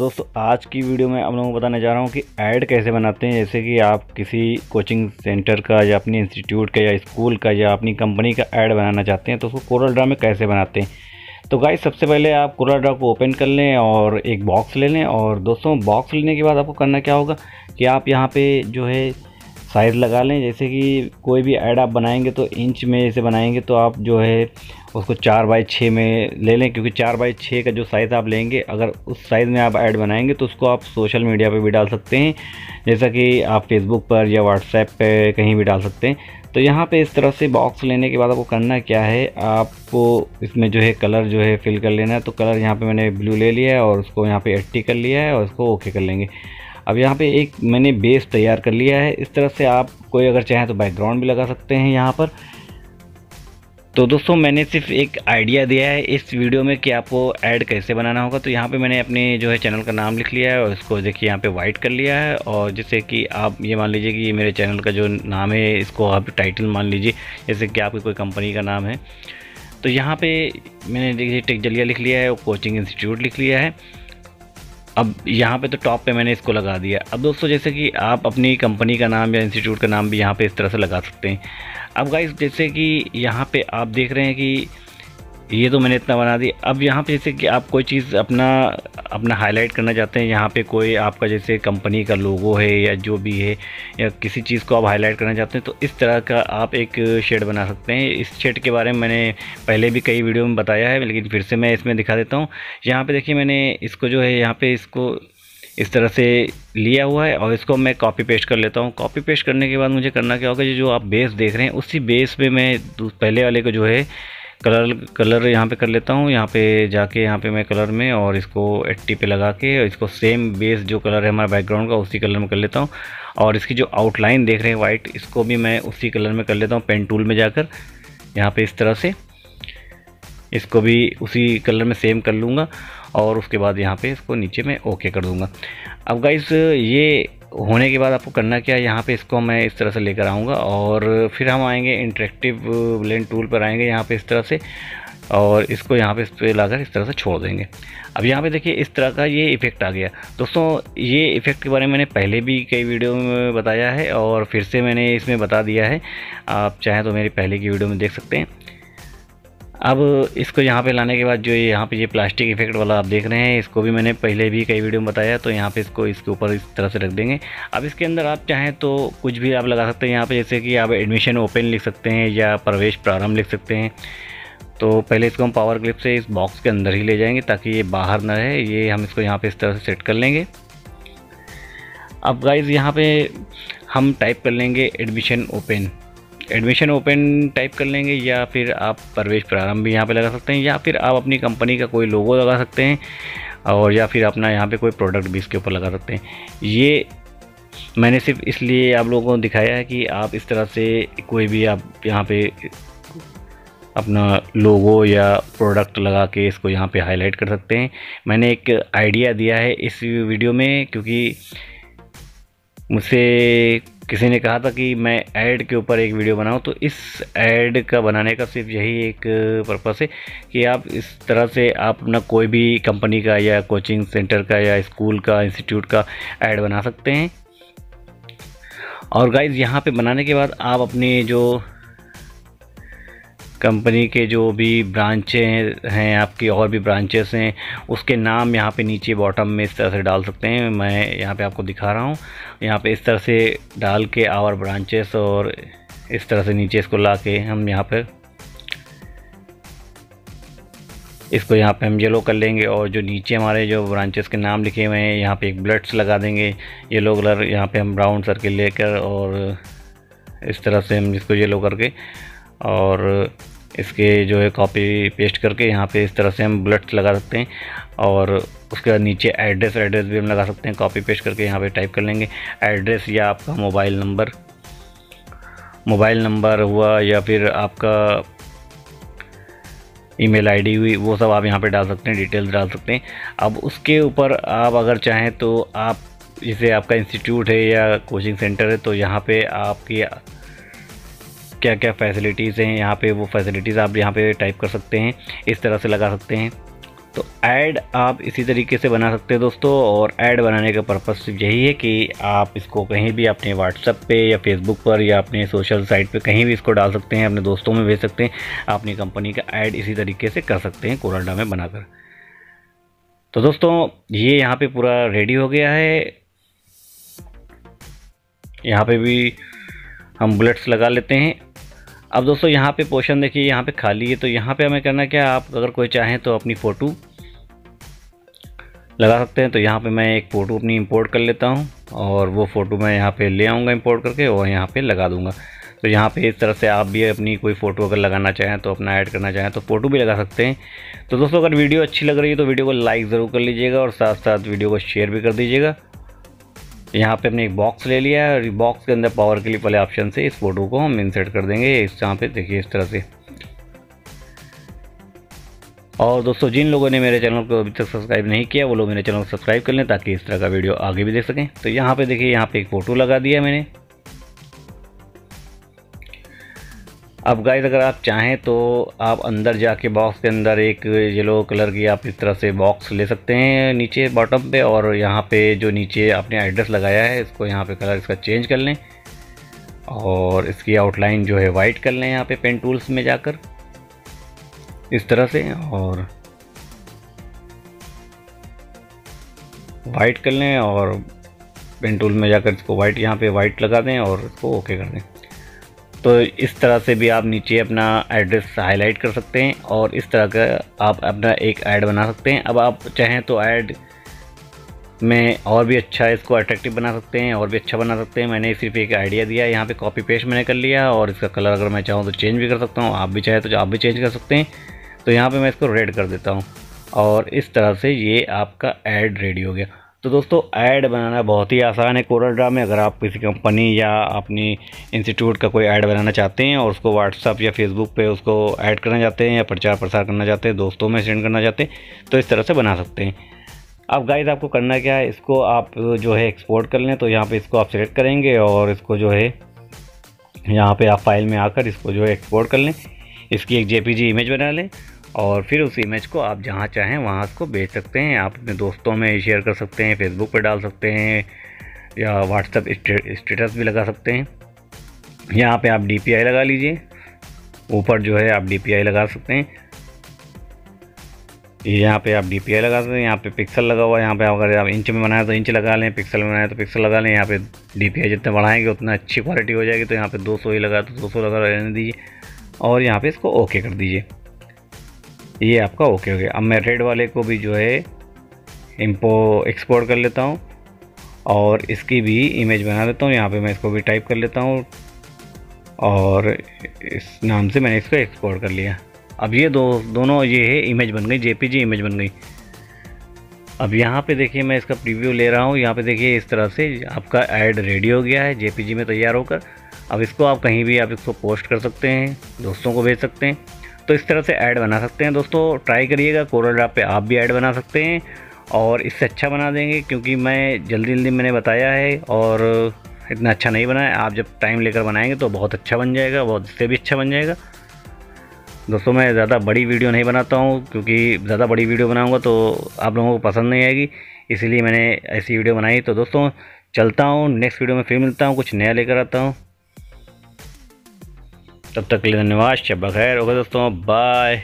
दोस्तों, आज की वीडियो में आप लोगों को बताने जा रहा हूँ कि ऐड कैसे बनाते हैं। जैसे कि आप किसी कोचिंग सेंटर का या अपने इंस्टीट्यूट का या स्कूल का या अपनी कंपनी का ऐड बनाना चाहते हैं तो उसको कोरल ड्रा में कैसे बनाते हैं। तो गाइस सबसे पहले आप कोरल ड्रा को ओपन कर लें और एक बॉक्स ले लें। और दोस्तों, बॉक्स लेने के बाद आपको करना क्या होगा कि आप यहाँ पर जो है साइज़ लगा लें। जैसे कि कोई भी ऐड आप बनाएँगे तो इंच में जैसे बनाएँगे तो आप जो है उसको चार बाई छः में ले लें। क्योंकि चार बाई छः का जो साइज़ आप लेंगे, अगर उस साइज़ में आप ऐड बनाएँगे तो उसको आप सोशल मीडिया पे भी डाल सकते हैं। जैसा कि आप फेसबुक पर या व्हाट्सएप पे कहीं भी डाल सकते हैं। तो यहाँ पे इस तरह से बॉक्स लेने के बाद आपको करना क्या है, आपको इसमें जो है कलर जो है फिल कर लेना है। तो कलर यहाँ पर मैंने ब्लू ले लिया है और उसको यहाँ पर एट्टी कर लिया है और उसको ओके कर लेंगे। अब यहाँ पे एक मैंने बेस तैयार कर लिया है। इस तरह से आप कोई अगर चाहें तो बैकग्राउंड भी लगा सकते हैं यहाँ पर। तो दोस्तों, मैंने सिर्फ़ एक आइडिया दिया है इस वीडियो में कि आपको ऐड कैसे बनाना होगा। तो यहाँ पे मैंने अपने जो है चैनल का नाम लिख लिया है और इसको देखिए यहाँ पे वाइट कर लिया है। और जैसे कि आप ये मान लीजिए कि ये मेरे चैनल का जो नाम है, इसको आप टाइटल मान लीजिए, जैसे कि आपकी कोई कंपनी का नाम है। तो यहाँ पर मैंने देखिए टेक जलिया लिख लिया है कोचिंग इंस्टीट्यूट लिख लिया है। अब यहाँ पे तो टॉप पे मैंने इसको लगा दिया। अब दोस्तों, जैसे कि आप अपनी कंपनी का नाम या इंस्टीट्यूट का नाम भी यहाँ पे इस तरह से लगा सकते हैं। अब गाइस जैसे कि यहाँ पे आप देख रहे हैं कि ये तो मैंने इतना बना दिया। अब यहाँ पे जैसे कि आप कोई चीज़ अपना अपना हाईलाइट करना चाहते हैं, यहाँ पे कोई आपका जैसे कंपनी का लोगो है या जो भी है, या किसी चीज़ को आप हाईलाइट करना चाहते हैं तो इस तरह का आप एक शेड बना सकते हैं। इस शेड के बारे में मैंने पहले भी कई वीडियो में बताया है, लेकिन फिर से मैं इसमें दिखा देता हूँ। यहाँ पर देखिए मैंने इसको जो है, यहाँ पर इसको इस तरह से लिया हुआ है और इसको मैं कॉपी पेस्ट कर लेता हूँ। कॉपी पेस्ट करने के बाद मुझे करना क्या होगा जो आप बेस देख रहे हैं, उसी बेस पे मैं पहले वाले को जो है कलर कलर यहाँ पे कर लेता हूँ। यहाँ पे जाके, यहाँ पे मैं कलर में और इसको एट्टी पे लगा के और इसको सेम बेस जो कलर है हमारा बैकग्राउंड का, उसी कलर में कर लेता हूँ। और इसकी जो आउटलाइन देख रहे हैं वाइट इसको भी मैं उसी कलर में कर लेता हूँ पेन टूल में जाकर। यहाँ पर इस तरह से इसको भी उसी कलर में सेम कर लूँगा। और उसके बाद यहाँ पे इसको नीचे में ओके कर दूँगा। अब गाइस ये होने के बाद आपको करना क्या है? यहाँ पे इसको मैं इस तरह से लेकर आऊँगा और फिर हम आएँगे इंटरेक्टिव ब्लेंड टूल पर आएँगे यहाँ पे इस तरह से और इसको यहाँ पे इस पर लाकर इस तरह से छोड़ देंगे। अब यहाँ पे देखिए इस तरह का ये इफ़ेक्ट आ गया। दोस्तों, ये इफ़ेक्ट के बारे में मैंने पहले भी कई वीडियो में बताया है और फिर से मैंने इसमें बता दिया है। आप चाहें तो मेरी पहले की वीडियो में देख सकते हैं। अब इसको यहाँ पे लाने के बाद जो ये यहाँ पे ये प्लास्टिक इफ़ेक्ट वाला आप देख रहे हैं, इसको भी मैंने पहले भी कई वीडियो में बताया तो यहाँ पे इसको, इसके ऊपर इस तरह से रख देंगे। अब इसके अंदर आप चाहें तो कुछ भी आप लगा सकते हैं यहाँ पे, जैसे कि आप एडमिशन ओपन लिख सकते हैं या प्रवेश प्रारंभ लिख सकते हैं। तो पहले इसको हम पावर क्लिप से इस बॉक्स के अंदर ही ले जाएँगे ताकि ये बाहर ना रहे, ये हम इसको यहाँ पर इस तरह से सेट कर लेंगे। अब गाइज़ यहाँ पर हम टाइप कर लेंगे admission open admission open type कर लेंगे, या फिर आप प्रवेश प्रारंभ भी यहाँ पे लगा सकते हैं, या फिर आप अपनी कंपनी का कोई लोगो लगा सकते हैं, और या फिर अपना यहाँ पे कोई प्रोडक्ट भी इसके ऊपर लगा सकते हैं। ये मैंने सिर्फ़ इसलिए आप लोगों को दिखाया है कि आप इस तरह से कोई भी आप यहाँ पे अपना लोगो या प्रोडक्ट लगा के इसको यहाँ पे हाईलाइट कर सकते हैं। मैंने एक आइडिया दिया है इस वीडियो में, क्योंकि मुझसे किसी ने कहा था कि मैं ऐड के ऊपर एक वीडियो बनाऊँ तो इस ऐड का बनाने का सिर्फ़ यही एक पर्पस है कि आप इस तरह से आप अपना कोई भी कंपनी का या कोचिंग सेंटर का या स्कूल का इंस्टीट्यूट का ऐड बना सकते हैं। और गाइज़ यहाँ पे बनाने के बाद आप अपने जो कंपनी के जो भी ब्रांचे हैं, आपकी और भी ब्रांचेस हैं, उसके नाम यहाँ पे नीचे बॉटम में इस तरह से डाल सकते हैं। मैं यहाँ पे आपको दिखा रहा हूँ। यहाँ पे इस तरह से डाल के आवर ब्रांचेस और इस तरह से नीचे इसको ला के हम यहाँ पर इसको यहाँ पे हम येलो कर लेंगे और जो नीचे हमारे जो ब्रांचेस के नाम लिखे हुए हैं, यहाँ पे एक ब्लड्स लगा देंगे। येलो कलर यहाँ पे हम ब्राउन सर्किल लेकर और इस तरह से हम इसको येलो करके और इसके जो है कॉपी पेस्ट करके यहाँ पे इस तरह से हम बुलेट्स लगा सकते हैं और उसके बाद नीचे एड्रेस एड्रेस भी हम लगा सकते हैं। कॉपी पेस्ट करके यहाँ पे टाइप कर लेंगे। एड्रेस या आपका मोबाइल नंबर मोबाइल नंबर हुआ या फिर आपका ईमेल आईडी हुई, वो सब आप यहाँ पे डाल सकते हैं डिटेल्स डाल सकते हैं। अब उसके ऊपर आप अगर चाहें तो आप, जैसे आपका इंस्टीट्यूट है या कोचिंग सेंटर है तो यहाँ पे आपकी क्या क्या फैसिलिटीज़ हैं, यहाँ पे वो फैसिलिटीज़ आप यहाँ पे टाइप कर सकते हैं, इस तरह से लगा सकते हैं। तो ऐड आप इसी तरीके से बना सकते हैं दोस्तों, और ऐड बनाने का पर्पज़ सिर्फ़ यही है कि आप इसको कहीं भी अपने व्हाट्सएप पे या फेसबुक पर या अपने सोशल साइट पे कहीं भी इसको डाल सकते हैं, अपने दोस्तों में भेज सकते हैं, अपनी कंपनी का ऐड इसी तरीके से कर सकते हैं कोराडा में बनाकर। तो दोस्तों, ये यहाँ पे पूरा रेडी हो गया है। यहाँ पे भी हम बुलेट्स लगा लेते हैं। अब दोस्तों, यहाँ पे पोर्शन देखिए, यहाँ पे खाली है तो यहाँ पे हमें करना क्या आप अगर कोई चाहें तो अपनी फ़ोटो लगा सकते हैं। तो यहाँ पे मैं एक फ़ोटो अपनी इंपोर्ट कर लेता हूँ और वो फ़ोटो मैं यहाँ पे ले आऊँगा इंपोर्ट करके और यहाँ पे लगा दूँगा। तो यहाँ पे इस तरह से आप भी अपनी कोई फ़ोटो अगर लगाना चाहें तो अपना ऐड करना चाहें तो फ़ोटो भी लगा सकते हैं। तो दोस्तों, अगर वीडियो अच्छी लग रही है तो वीडियो को लाइक ज़रूर कर लीजिएगा और साथ साथ वीडियो को शेयर भी कर दीजिएगा। यहाँ पे हमने एक बॉक्स ले लिया है और बॉक्स के अंदर पावर क्लिप वाले ऑप्शन से इस फ़ोटो को हम इंसर्ट कर देंगे। इस यहाँ पे देखिए इस तरह से। और दोस्तों, जिन लोगों ने मेरे चैनल को अभी तक सब्सक्राइब नहीं किया, वो लोग मेरे चैनल को सब्सक्राइब कर लें ताकि इस तरह का वीडियो आगे भी देख सकें। तो यहाँ पे देखिए, यहाँ पे एक फ़ोटो लगा दिया मैंने। अब गाइस अगर आप चाहें तो आप अंदर जाके बॉक्स के अंदर एक येलो कलर की आप इस तरह से बॉक्स ले सकते हैं नीचे बॉटम पे और यहाँ पे जो नीचे आपने एड्रेस लगाया है, इसको यहाँ पे कलर इसका चेंज कर लें। और इसकी आउटलाइन जो है वाइट कर लें यहाँ पे पेन टूल्स में जाकर। इस तरह से और वाइट कर लें और पेन टूल में जाकर इसको वाइट यहाँ पे वाइट लगा दें और इसको ओके कर दें। तो इस तरह से भी आप नीचे अपना एड्रेस हाईलाइट कर सकते हैं और इस तरह का आप अपना एक ऐड बना सकते हैं। अब आप चाहें तो ऐड में और भी अच्छा इसको अट्रैक्टिव बना सकते हैं और भी अच्छा बना सकते हैं। मैंने सिर्फ़ एक आइडिया दिया यहाँ पे कॉपी पेस्ट मैंने कर लिया और इसका कलर अगर मैं चाहूँ तो चेंज भी कर सकता हूँ। आप भी चाहें तो आप भी चेंज कर सकते हैं। तो यहाँ पर मैं इसको रेड कर देता हूँ और इस तरह से ये आपका ऐड रेडी हो गया। तो दोस्तों ऐड बनाना बहुत ही आसान है कोरल ड्रा में। अगर आप किसी कंपनी या अपनी इंस्टीट्यूट का कोई ऐड बनाना चाहते हैं और उसको व्हाट्सअप या फेसबुक पे उसको ऐड करना चाहते हैं या प्रचार प्रसार करना चाहते हैं, दोस्तों में सेंड करना चाहते हैं तो इस तरह से बना सकते हैं। अब गाइस आपको करना क्या है? इसको आप जो है एक्सपोर्ट कर लें तो यहाँ पर इसको आप सेलेक्ट करेंगे और इसको जो है, यहाँ पर आप फ़ाइल में आकर इसको जो है एक्सपोर्ट कर लें। इसकी एक जे इमेज बना लें। और फिर उस इमेज को आप जहाँ चाहें, वहाँ उसको बेच सकते हैं। आप अपने दोस्तों में शेयर कर सकते हैं फेसबुक पर डाल सकते हैं, या व्हाट्सअप स्टेटस भी लगा सकते हैं। यहाँ पे आप डीपीआई लगा लीजिए। ऊपर जो है आप डीपीआई लगा सकते हैं। यहाँ पे आप डीपीआई लगा सकते हैं। यहाँ पे पिक्सल लगा हुआ है। यहाँ पे अगर आप इंच में बनाए तो इंच लगा लें पिक्सल में बनाए तो पिक्सल लगा लें। यहाँ पे डी जितने बढ़ाएँगे, उतना अच्छी क्वालिटी हो जाएगी। तो यहाँ पे 200 ही लगा तो 200 लगा रहने दीजिए। और यहाँ पे इसको ओके कर दीजिए। ये आपका ओके हो गया अब मैं रेड वाले को भी जो है इम्पो एक्सपोर्ट कर लेता हूँ और इसकी भी इमेज बना लेता हूँ। यहाँ पे मैं इसको भी टाइप कर लेता हूँ और इस नाम से मैंने इसको एक्सपोर्ट कर लिया। अब ये दो, दोनों ये है इमेज बन गई जेपीजी इमेज बन गई। अब यहाँ पे देखिए मैं इसका प्रीव्यू ले रहा हूँ। यहाँ पे देखिए इस तरह से आपका ऐड रेडी हो गया है जेपीजी में तैयार होकर। अब इसको आप कहीं भी आप इसको पोस्ट कर सकते हैं, दोस्तों को भेज सकते हैं। तो इस तरह से ऐड बना सकते हैं। दोस्तों, ट्राई करिएगा, कोरल ड्राप पे आप भी ऐड बना सकते हैं और इससे अच्छा बना देंगे क्योंकि मैं जल्दी जल्दी मैंने बताया है और इतना अच्छा नहीं बनाया आप जब टाइम लेकर बनाएँगे तो बहुत अच्छा बन जाएगा, बहुत इससे भी अच्छा बन जाएगा। दोस्तों, मैं ज़्यादा बड़ी वीडियो नहीं बनाता हूँ क्योंकि ज़्यादा बड़ी वीडियो बनाऊँगा तो आप लोगों को पसंद नहीं आएगी, इसीलिए मैंने ऐसी वीडियो बनाई। तो दोस्तों, चलता हूँ, नेक्स्ट वीडियो में फिर मिलता हूँ, कुछ नया लेकर आता हूँ। तब तक के लिए धन्यवाद शब बखैर ओके दोस्तों बाय